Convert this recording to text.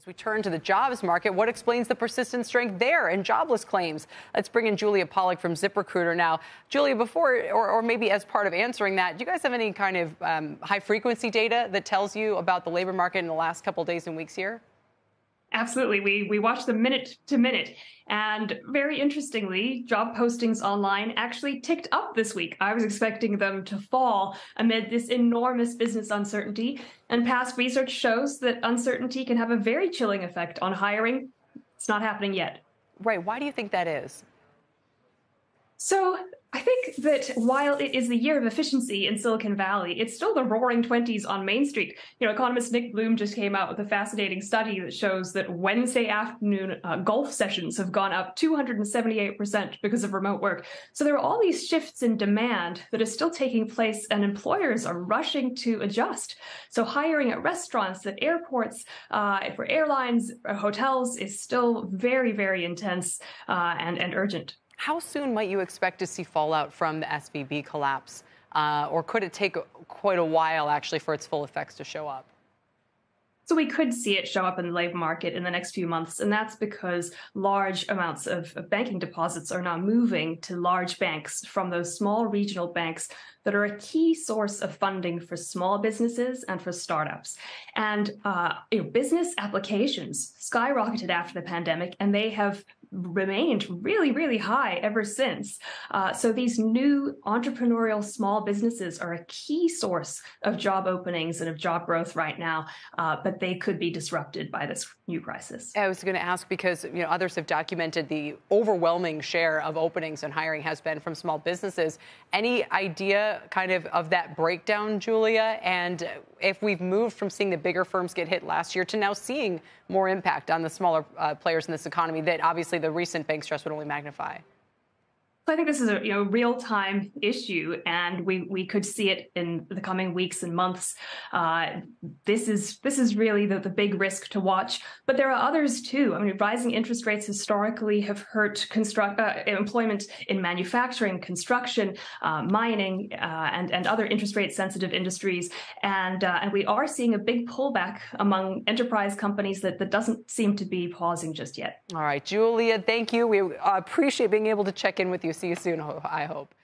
As we turn to the jobs market, what explains the persistent strength there and jobless claims? Let's bring in Julia Pollack from ZipRecruiter now. Julia, before or, or, maybe as part of answering that, do you guys have any kind of um, high frequency data that tells you about the labor market in the last couple days and weeks here? Absolutely. We we watch them minute to minute. And very interestingly, job postings online actually ticked up this week. I was expecting them to fall amid this enormous business uncertainty. And past research shows that uncertainty can have a very chilling effect on hiring. It's not happening yet. Right. Why do you think that is? So I think that while it is the year of efficiency in Silicon Valley, it's still the roaring 20s on Main Street. You know, economist Nick Bloom just came out with a fascinating study that shows that Wednesday afternoon uh, golf sessions have gone up 278% because of remote work. So there are all these shifts in demand that are still taking place, and employers are rushing to adjust. So hiring at restaurants, at airports, uh, for airlines, uh, hotels is still very, very intense uh, and, and urgent. How soon might you expect to see fallout from the SVB collapse? Uh, or could it take quite a while actually for its full effects to show up? So we could see it show up in the labor market in the next few months, and that's because large amounts of, banking deposits are now moving to large banks from those small regional banks that are a key source of funding for small businesses and for startups. And uh, you know, business applications skyrocketed after the pandemic, and they have remained really, really high ever since. Uh, so these new entrepreneurial small businesses are a key source of job openings and of job growth right now, uh, but they could be disrupted by this new crisis. I was going to ask because you know others have documented the overwhelming share of openings and hiring has been from small businesses. Any idea, kind of, of that breakdown, Julia? And if we've moved from seeing the bigger firms get hit last year to now seeing more impact on the smaller uh, players in this economy, that obviously the recent bank stress would only magnify. I think this is a you know real time issue, and we we could see it in the coming weeks and months. Uh, this is this is really the, the big risk to watch, but there are others too. I mean, rising interest rates historically have hurt construct uh, employment in manufacturing, construction, uh, mining, uh, and and other interest rate sensitive industries, and uh, and we are seeing a big pullback among enterprise companies that that doesn't seem to be pausing just yet. All right, Julia, thank you. We appreciate being able to check in with you see you soon, I hope.